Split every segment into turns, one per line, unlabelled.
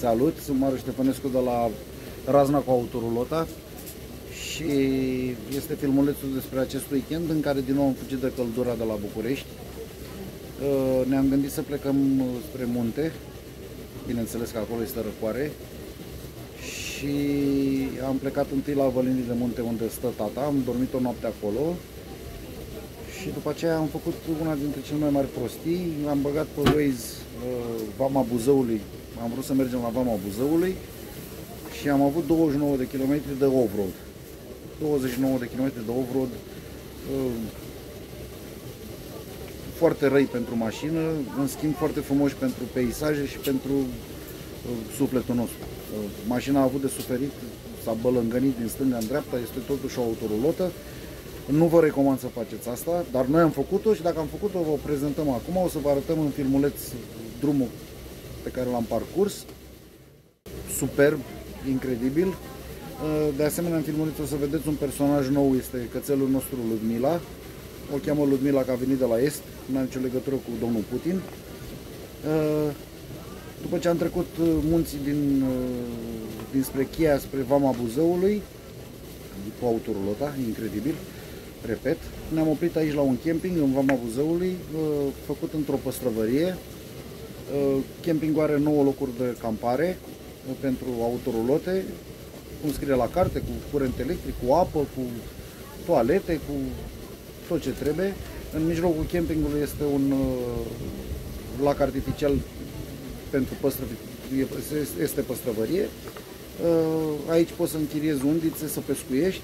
Salut, sunt Maru Ștefănescu de la Razna cu Autorulota și este filmulețul despre acest weekend în care din nou am fugit de căldura de la București. Uh, ne-am gândit să plecăm spre munte, bineînțeles că acolo este răcoare. Și am plecat întâi la Vălinii de Munte unde stă tata, am dormit o noapte acolo. Și după aceea am făcut una dintre cele mai mari prostii, am băgat pe Waze uh, Vama Buzăului, am vrut să mergem la Vama Buzăului și am avut 29 de km de off-road. 29 de km de off-road uh, foarte răi pentru mașină, în schimb foarte frumoși pentru peisaje și pentru uh, sufletul nostru. Mașina a avut de suferit, s-a bălângănit din stânga în dreapta, este totuși o autorulotă. Nu vă recomand să faceți asta, dar noi am făcut-o și dacă am făcut-o vă prezentăm acum. O să vă arătăm în filmuleț drumul pe care l-am parcurs. Superb, incredibil. De asemenea, în filmuleț o să vedeți un personaj nou, este cățelul nostru Ludmila. O cheamă Ludmila că a venit de la Est, nu are nicio legătură cu domnul Putin. După ce am trecut munții din, dinspre Chia spre Vama Buzăului, cu autorulota, incredibil, repet. Ne-am oprit aici la un camping în Vama Buzăului, uh, făcut într-o păstrăvărie. Uh, campingul are 9 locuri de campare uh, pentru autorulote, cum scrie la carte, cu curent electric, cu apă, cu toalete, cu tot ce trebuie. În mijlocul campingului este un lac artificial pentru păstrăvărie, este păstrăvărie. Aici poți să închiriezi undițe, să pescuiești.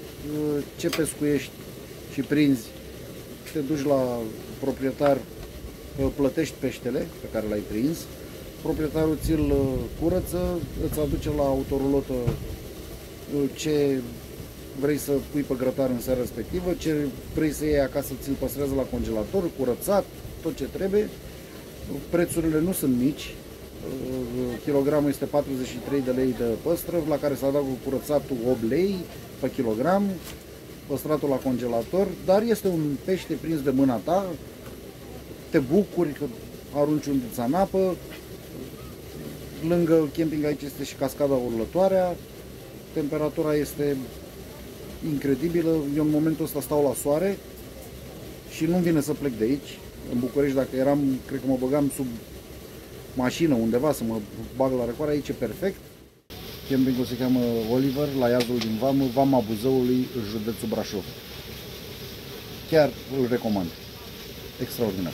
Ce pescuiești și prinzi, te duci la proprietar, plătești peștele pe care l-ai prins, proprietarul ți-l uh, curăță, îți aduce la autorulotă uh, ce vrei să pui pe grătar în seara respectivă, ce vrei să iei acasă ți-l păstrează la congelator, curățat, tot ce trebuie. Prețurile nu sunt mici, uh, kilogramul este 43 de lei de păstrăv, la care se adaugă curățatul 8 lei pe kilogram, păstratul la congelator, dar este un pește prins de mâna ta, te bucuri că arunci un în apă, lângă camping aici este și cascada urlătoarea, temperatura este incredibilă, eu în momentul ăsta stau la soare și nu vine să plec de aici, în București dacă eram, cred că mă băgam sub mașină undeva să mă bag la răcoare, aici e perfect. Campingul se cheamă Oliver, la iazul din Vamă, Vama Buzăului, județul Brașov. Chiar îl recomand. Extraordinar.